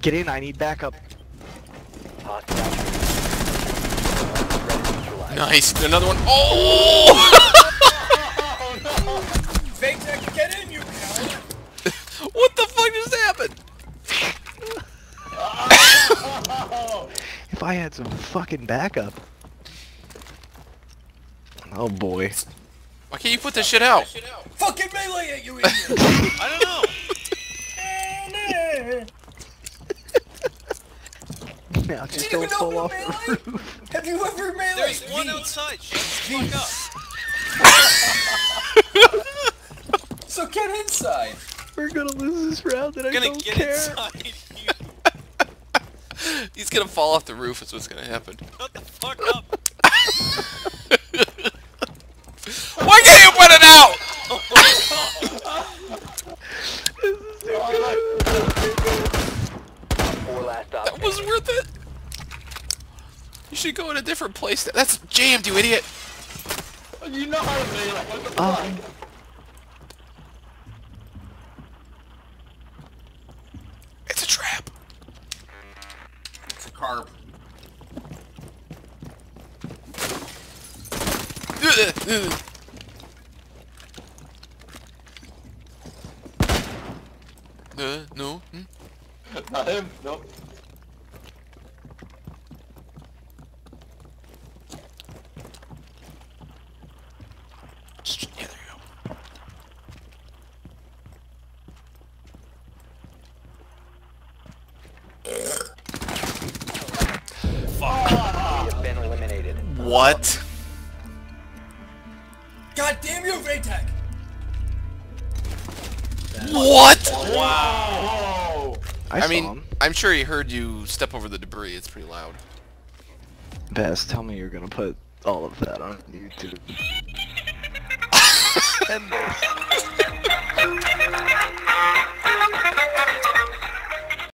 Get in, I need backup. Hostile. Ready to neutralize. Nice. Another one. Oh! Vatek, get in, you what the fuck just happened? If I had some fucking backup. Oh boy. Why can't you put this shit out? Fucking melee it, you idiot! I don't know. Now just Didn't don't fall off we the roof. Have you ever melee? There's one outside. Shut the fuck up. So get inside. We're gonna lose this round and I I'm gonna don't get care. inside you. He's gonna fall off the roof. Is what's gonna happen. Shut the fuck up. Why can't you put it out? Oh Four last That was worth it. You should go in a different place. That's jammed, you idiot. You know how to melee. What the Oh. fuck? It's a trap. It's a carp. Uh, no. Hmm? Not him. Nope. Yeah, there you go. have been eliminated. What? God damn you, Vatek! What? Whoa! I, I mean, him. I'm sure he heard you step over the debris. It's pretty loud. Best, tell me you're gonna put all of that on YouTube. and this.